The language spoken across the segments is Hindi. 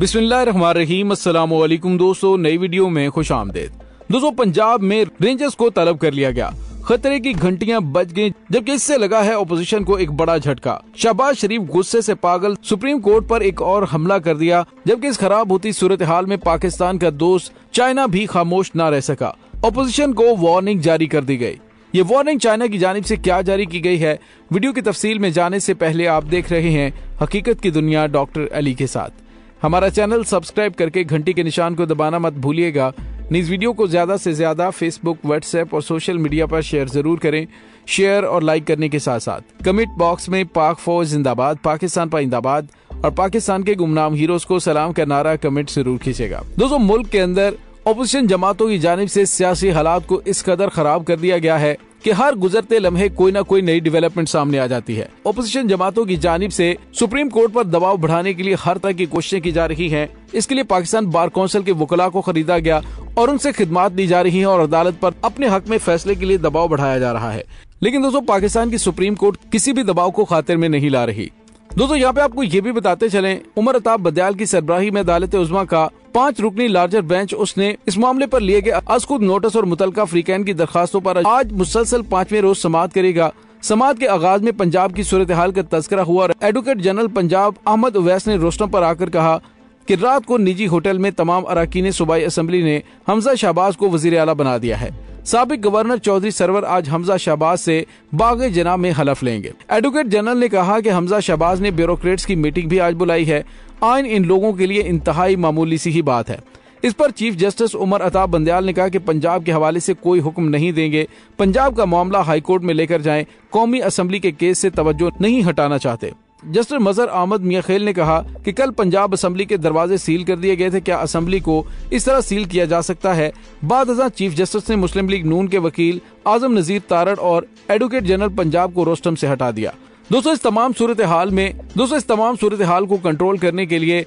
बिस्मिल्लाहिर्रहमानिर्रहीम। अस्सलाम दोस्तों, नई वीडियो में खुश आमदेद। दोस्तों, पंजाब में रेंजर्स को तलब कर लिया गया। खतरे की घंटियाँ बज गईं, जबकि इससे लगा है ऑपोजिशन को एक बड़ा झटका। शहबाज शरीफ गुस्से से पागल, सुप्रीम कोर्ट पर एक और हमला कर दिया, जबकि इस खराब होती सूरत हाल में पाकिस्तान का दोस्त चाइना भी खामोश न रह सका। ऑपोजिशन को वार्निंग जारी कर दी गई। ये वार्निंग चाइना की जानब से क्या जारी की गई है? वीडियो की तफसील में जाने से पहले आप देख रहे हैं हकीकत की दुनिया डॉक्टर अली के साथ। हमारा चैनल सब्सक्राइब करके घंटी के निशान को दबाना मत भूलिएगा। इस वीडियो को ज़्यादा से ज़्यादा फेसबुक व्हाट्सएप और सोशल मीडिया पर शेयर ज़रूर करें। शेयर और लाइक करने के साथ साथ कमेंट बॉक्स में पाक फौज जिंदाबाद, पाकिस्तान पर पाइंदाबाद और पाकिस्तान के गुमनाम हीरोज को सलाम का नारा कमेंट ज़रूर खींचेगा दोस्तों, मुल्क के अंदर अपोजिशन जमातों की जानब से सियासी हालात को इस कदर खराब कर दिया गया है। कि हर गुजरते लम्हे कोई ना कोई नई डेवलपमेंट सामने आ जाती है। ओपोजिशन जमातों की जानब से सुप्रीम कोर्ट पर दबाव बढ़ाने के लिए हर तरह की कोशिशें की जा रही हैं। इसके लिए पाकिस्तान बार काउंसिल के वकला को खरीदा गया और उनसे खिदमत दी जा रही है और अदालत पर अपने हक में फैसले के लिए दबाव बढ़ाया जा रहा है। लेकिन दोस्तों, पाकिस्तान की सुप्रीम कोर्ट किसी भी दबाव को खातिर में नहीं ला रही। दोस्तों, यहाँ पे आपको ये भी बताते चलें, उमर अताब बदयाल की सरबराही में अदालत उजमा का पाँच रुकनी लार्जर बेंच उसने इस मामले पर लिए गए असकुद नोटिस और मुतलका फ्रीकैन की दरखास्तों पर आज मुसलसल पाँचवें रोज समात करेगा। समाज के आगाज़ में पंजाब की सूरत हाल का तस्करा हुआ और एडवोकेट जनरल पंजाब अहमद अवैस ने रोस्टम पर आकर कहा कि रात को निजी होटल में तमाम अरकान सूबाई असम्बली ने हमजा शहबाज को वज़ीर अला बना दिया है। सबक गवर्नर चौधरी सरवर आज हमजा शहबाज से बाग जनाब में हलफ लेंगे। एडवोकेट जनरल ने कहा कि हमजा शहबाज ने ब्यूरोक्रेट्स की मीटिंग भी आज बुलाई है। आयन इन लोगों के लिए इंतहाई मामूली सी ही बात है। इस पर चीफ जस्टिस उमर अताब बंदयाल ने कहा कि पंजाब के हवाले से कोई हुक्म नहीं देंगे। पंजाब का मामला हाईकोर्ट में लेकर जाएँ। कौमी असम्बली के केस से तवज्जो नहीं हटाना चाहते। जस्टिस मजहर अहमद मियाँ खेल ने कहा कि कल पंजाब असम्बली के दरवाजे सील कर दिए गए थे। क्या असम्बली को इस तरह सील किया जा सकता है? बाद चीफ जस्टिस ने मुस्लिम लीग नून के वकील आज़म नजीर तारड़ और एडवोकेट जनरल पंजाब को रोस्टम से हटा दिया। दोस्तों, इस तमाम सूरत हाल में, दोस्तों, इस तमाम सूरत हाल को कंट्रोल करने के लिए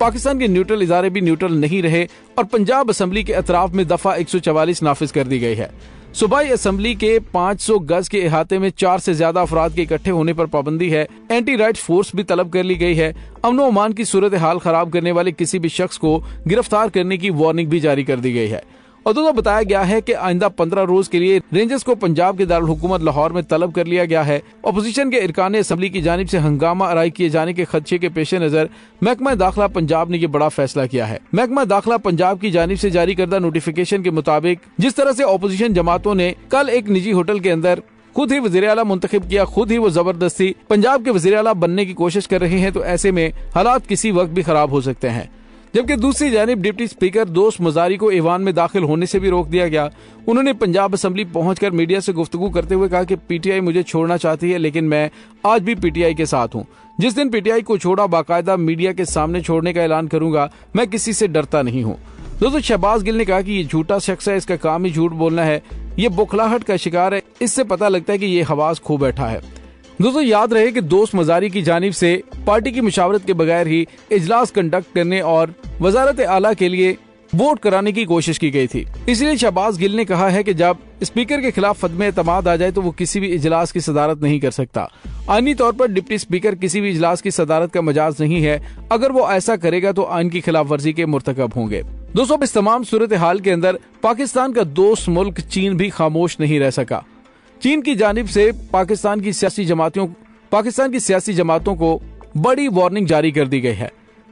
पाकिस्तान के न्यूट्रल इदारे भी न्यूट्रल नहीं रहे और पंजाब असम्बली के अतराफ में दफ़ा एक सौ चवालीस नाफिज कर दी गई है। सूबाई असम्बली के 500 गज के अहाते में चार से ज़्यादा अफराद के इकट्ठे होने पर पाबंदी है। एंटी राइट फोर्स भी तलब कर ली गई है। अमनो अमान की सूरत हाल खराब करने वाले किसी भी शख्स को गिरफ़्तार करने की वार्निंग भी जारी कर दी गई है। और दोस्तों बताया गया है कि आइंदा पंद्रह रोज के लिए रेंजर्स को पंजाब के दारकूमत लाहौर में तलब कर लिया गया है। अपोजिशन के इरकान असम्बली की जानब ऐसी हंगामा अराई किए जाने के खदशे के पेश नज़र महकमा दाखिला पंजाब ने ये बड़ा फैसला किया है। महकमा दाखिला पंजाब की जानब ऐसी जारी करदा नोटिफिकेशन के मुताबिक जिस तरह ऐसी अपोजिशन जमातों ने कल एक निजी होटल के अंदर खुद ही वज़ीर अला मुंतब किया, खुद ही वो ज़बरदस्ती पंजाब के वज़ीर अला बनने की कोशिश कर रहे हैं तो ऐसे में हालात किसी वक्त भी खराब हो सकते हैं। जबकि दूसरी जानब डिप्टी स्पीकर दोस्त मजारी को ईवान में दाखिल होने से भी रोक दिया गया। उन्होंने पंजाब असम्बली पहुंचकर मीडिया से गुफ्तगू करते हुए कहा कि पीटीआई मुझे छोड़ना चाहती है, लेकिन मैं आज भी पीटीआई के साथ हूँ। जिस दिन पीटीआई को छोड़ा, बाकायदा मीडिया के सामने छोड़ने का ऐलान करूँगा, मैं किसी से डरता नहीं हूँ। दोस्तों, शहबाज गिल ने कहा कि ये झूठा शख्स है, इसका काम ही झूठ बोलना है। ये बुखलाहट का शिकार है, इससे पता लगता है कि ये हवास खो बैठा है। दोस्तों, याद रहे कि दोस्त मजारी की जानब से पार्टी की मुशावरत के बगैर ही इजलास कंडक्ट करने और वजारत आला के लिए वोट कराने की कोशिश की गई थी। इसलिए शहबाज गिल ने कहा है कि जब स्पीकर के खिलाफ फदमे एतमाद आ जाए तो वो किसी भी इजलास की सदारत नहीं कर सकता। आईनी तौर पर डिप्टी स्पीकर किसी भी इजलास की सदारत का मजाज नहीं है। अगर वो ऐसा करेगा तो आइन की खिलाफ वर्जी के मुरतकब होंगे। दोस्तों इस तमाम सूरत हाल के अंदर पाकिस्तान का दोस्त मुल्क चीन भी खामोश नहीं रह सका। चीन की जानब से पाकिस्तान की सियासी जमातों पाकिस्तान की सियासी जमातों को बड़ी वार्निंग जारी कर दी गई है।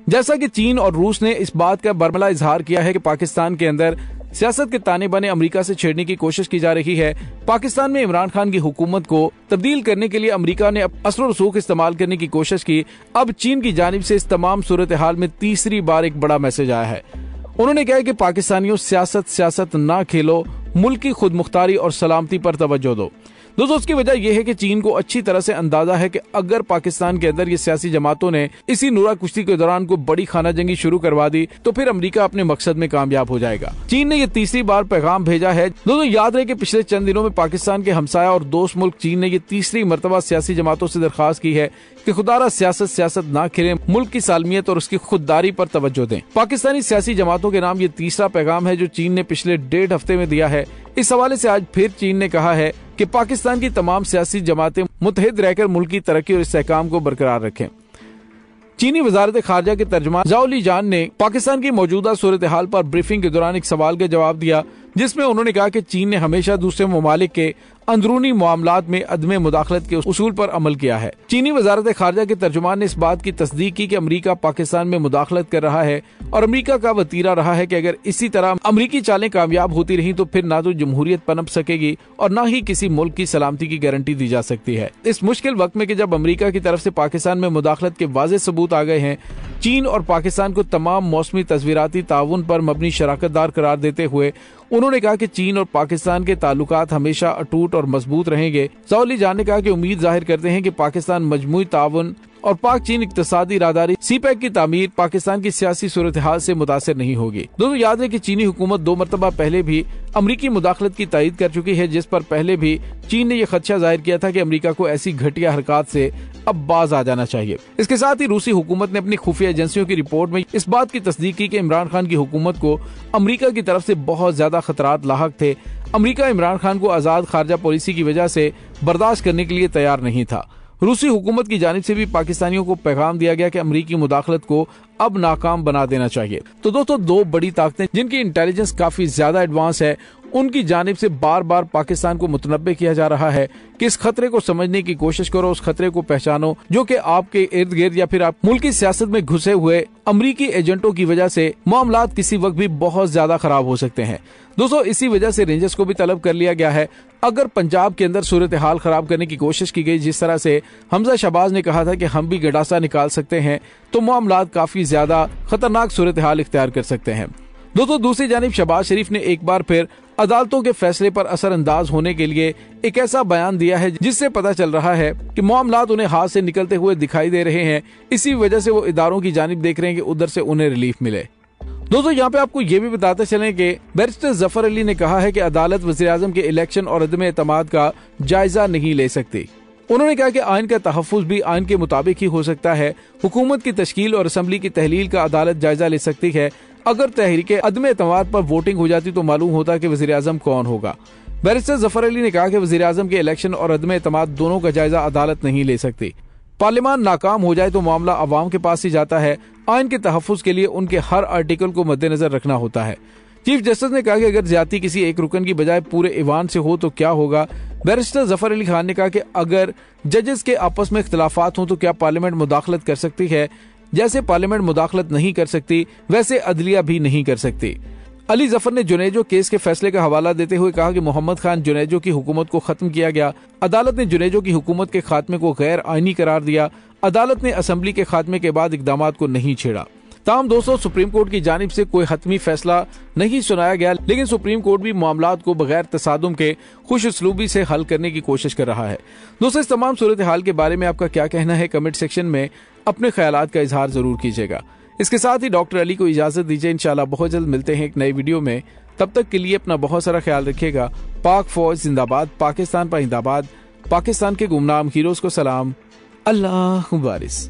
जैसा कि चीन और रूस ने इस बात का बर्मला इजहार किया है कि पाकिस्तान के अंदर सियासत के ताने बने अमेरिका से छेड़ने की कोशिश की जा रही है, पाकिस्तान में इमरान खान की हुकूमत को तब्दील करने के लिए अमेरिका ने असर रसूख इस्तेमाल करने की कोशिश की। अब चीन की जानब से इस तमाम सूरत हाल में तीसरी बार एक बड़ा मैसेज आया है। उन्होंने कहा कि पाकिस्तानियों, सियासत सियासत ना खेलो, मुल्क की खुद मुख्तारी और सलामती पर तवज्जो दो। दोस्तों, उसकी वजह यह है कि चीन को अच्छी तरह से अंदाज़ा है कि अगर पाकिस्तान के अंदर ये सियासी जमातों ने इसी नूरा कुश्ती के दौरान को बड़ी खाना जंगी शुरू करवा दी तो फिर अमरीका अपने मकसद में कामयाब हो जाएगा। चीन ने यह तीसरी बार पैगाम भेजा है। दोस्तों, याद रहे की पिछले चंद दिनों में पाकिस्तान के हमसाया और दोस्त मुल्क चीन ने यह तीसरी मरतबा सियासी जमातों से दरखास्त की है कि खुदारा सियासत सियासत ना खेले, मुल्क की सालमियत और उसकी खुददारी पर तवज्जो दें। पाकिस्तानी सियासी जमातों के नाम ये तीसरा पैगाम है जो चीन ने पिछले डेढ़ हफ़्ते में दिया है। इस हवाले से आज फिर चीन ने कहा है कि पाकिस्तान की तमाम सियासी जमातें मुतहद रहकर मुल्क की तरक्की और इसकाम को बरकरार रखें। चीनी वजारत खारजा के तर्जमान जाओली जान ने पाकिस्तान की मौजूदा सूरत हाल पर ब्रीफिंग के दौरान एक सवाल का जवाब दिया, जिसमें उन्होंने कहा कि चीन ने हमेशा दूसरे ममालिक के अंदरूनी मामला में अदम मुदाखलत के उसूल पर अमल किया है। चीनी वजारत खारजा के तर्जुमान ने इस बात की तस्दीक की अमरीका पाकिस्तान में मुदाखलत कर रहा है और अमरीका का वतीरा रहा है कि अगर इसी तरह अमरीकी चालें कामयाब होती रही तो फिर ना तो जमहूरियत पनप सकेगी और न ही किसी मुल्क की सलामती की गारंटी दी जा सकती है। इस मुश्किल वक्त में जब अमरीका की तरफ़ से पाकिस्तान में मुदाखलत के वाजे सबूत आ गए हैं, चीन और पाकिस्तान को तमाम मौसमी तस्वीराती ताउन पर मबनी शराकत दार करार देते हुए उन्होंने कहा कि चीन और पाकिस्तान के ताल्लुकात हमेशा अटूट और मज़बूत रहेंगे। सऊली जान कहा कि उम्मीद ज़ाहिर करते हैं कि पाकिस्तान मजमू ताउन और पाक चीन इकतदी रादारी सी पैक की तमीर पाकिस्तान की सियासी सूरत हाल ऐसी मुतासर नहीं होगी। दोनों याद है की चीनी हुकूमत दो मरतबा पहले भी अमरीकी मुदाखलत की तायद कर चुकी है, जिस पर पहले भी चीन ने यह खदशा ज़ाहिर किया था कि अमरीका को ऐसी घटिया हरकत ऐसी अब बाज आ जाना चाहिए। इसके साथ ही रूसी हुकूमत ने अपनी खुफिया एजेंसियों की रिपोर्ट में इस बात की तस्दीक की कि इमरान खान की हुकूमत को अमरीका की तरफ़ से बहुत ज़्यादा खतरात लाक थे। अमरीका इमरान खान को आज़ाद खारजा पॉलिसी की वजह से बर्दाश्त करने के लिए तैयार नहीं था। रूसी हुकूमत की जानब से भी पाकिस्तानियों को पैगाम दिया गया कि अमरीकी मुदाखलत को अब नाकाम बना देना चाहिए। तो दोस्तों, दो बड़ी ताकतें जिनकी इंटेलिजेंस काफ़ी ज़्यादा एडवांस है, उनकी जानब से बार बार पाकिस्तान को मुतनबे किया जा रहा है। कि इस खतरे को समझने की कोशिश करो, उस खतरे को पहचानो, जो कि आपके इर्द गिर्द या फिर आप मुल्क की सियासत में घुसे हुए अमरीकी एजेंटों की वजह से मामला किसी वक्त भी बहुत ज़्यादा खराब हो सकते हैं। दोस्तों, इसी वजह से रेंजर्स को भी तलब कर लिया गया है। अगर पंजाब के अंदर सूरत हाल खराब करने की कोशिश की गई, जिस तरह से हमजा शहबाज ने कहा था कि हम भी गडासा निकाल सकते हैं तो मामला काफ़ी ज़्यादा खतरनाक सूरत हाल इख्तियार कर सकते हैं। दोस्तों, दूसरी जानब शहबाज शरीफ ने एक बार फिर अदालतों के फैसले पर असरअंदाज होने के लिए एक ऐसा बयान दिया है जिससे पता चल रहा है कि मामला उन्हें हाथ से निकलते हुए दिखाई दे रहे हैं। इसी वजह से वो इदारों की जानब देख रहे हैं कि उधर से उन्हें रिलीफ मिले। दोस्तों, यहाँ पे आपको ये भी बताते चलें कि बैरिस्टर ज़फ़र अली ने कहा है कि अदालत वजी के इलेक्शन और अदम एतमाद का जायजा नहीं ले सकती। उन्होंने कहा कि आइन का तहफ़ भी आयन के मुताबिक ही हो सकता है। हुकूमत की तश्कील और असम्बली की तहलील का अदालत जायजा ले सकती है। अगर तहरीक अदम एतमाद पर वोटिंग हो जाती तो मालूम होता कि वजी अजम कौन होगा। बैरिस्टर ज़फ़र अली ने कहा कि वजी अजम के इलेक्शन और अदम एतमाद दोनों का जायजा अदालत नहीं ले सकती। पार्लियामान नाकाम हो जाए तो मामला अवाम के पास ही जाता है। आयन के तहफ़ के लिए उनके हर आर्टिकल को मद्देनजर रखना होता है। चीफ जस्टिस ने कहा कि अगर ज़्यादा किसी एक रुकन की बजाय पूरे ईवान से हो तो क्या होगा? बैरिस्टर ज़फ़र अली खान ने कहा कि अगर जजेस के आपस में इख्तलाफात हों तो क्या पार्लियामेंट मुदाखलत कर सकती है? जैसे पार्लियामेंट मुदाखलत नहीं कर सकती, वैसे अदलिया भी नहीं कर सकती। अली ज़फ़र ने जुनेजो केस के फैसले का हवाला देते हुए कहा कि मोहम्मद खान जुनेजो की हुकूमत को खत्म किया गया। अदालत ने जुनेजो की हुकूमत के खात्मे को गैर आइनी करार दिया। अदालत ने असम्बली के खात्मे के बाद इकदाम को नहीं छेड़ा। ताम दोस्तों, सुप्रीम कोर्ट की जानब से कोई हतमी फैसला नहीं सुनाया गया, लेकिन सुप्रीम कोर्ट भी मामला को बगैर तसादम के खुश उसलूबी से हल करने की कोशिश कर रहा है। दोस्तों, इस तमाम सूरत हाल के बारे में आपका क्या कहना है? कमेंट सेक्शन में अपने ख्याल का इजहार ज़रूर कीजिएगा। इसके साथ ही डॉक्टर अली को इजाज़त दीजिए, इंशाल्लाह बहुत जल्द मिलते हैं एक नई वीडियो में। तब तक के लिए अपना बहुत सारा ख्याल रखिएगा। पाक फौज जिंदाबाद, पाकिस्तान पर पाकिस्तान के गुमनाम हीरोज को सलाम। अल्लाह बारिश